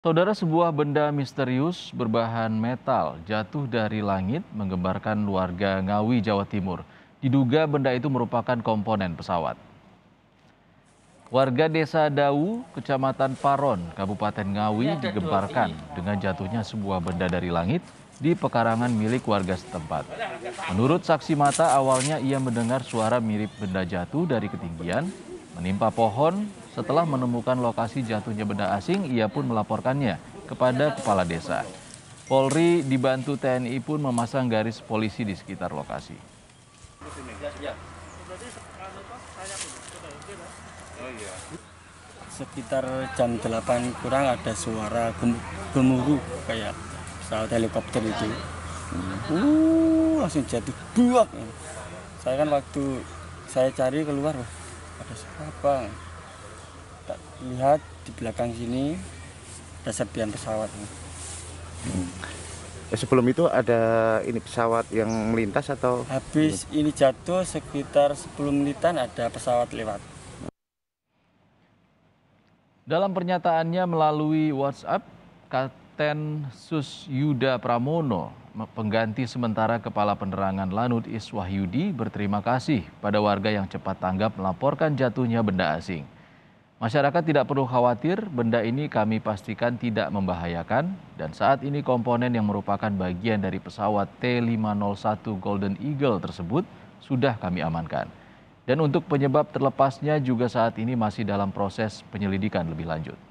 Saudara sebuah benda misterius berbahan metal jatuh dari langit menggembarkan warga Ngawi, Jawa Timur. Diduga benda itu merupakan komponen pesawat. Warga desa Dawu, Kecamatan Paron, Kabupaten Ngawi digembarkan dengan jatuhnya sebuah benda dari langit di pekarangan milik warga setempat. Menurut saksi mata, awalnya ia mendengar suara mirip benda jatuh dari ketinggian, menimpa pohon setelah menemukan lokasi jatuhnya benda asing, ia pun melaporkannya kepada kepala desa. Polri dibantu TNI pun memasang garis polisi di sekitar lokasi. Sekitar jam 8 kurang ada suara gemuruh kayak pesawat helikopter itu. Uh, langsung jatuh buak. Saya kan waktu saya cari keluar, ada siapa? Tak lihat di belakang sini ada serpian pesawat. Hmm. Sebelum itu ada ini pesawat yang melintas atau? Habis ini jatuh sekitar 10 menitan ada pesawat lewat. Dalam pernyataannya melalui WhatsApp, Kapten Sus Yuda Pramono, pengganti sementara Kepala Penerangan Lanut Iswahyudi berterima kasih pada warga yang cepat tanggap melaporkan jatuhnya benda asing. Masyarakat tidak perlu khawatir, benda ini kami pastikan tidak membahayakan dan saat ini komponen yang merupakan bagian dari pesawat T-501 Golden Eagle tersebut sudah kami amankan. Dan untuk penyebab terlepasnya juga saat ini masih dalam proses penyelidikan lebih lanjut.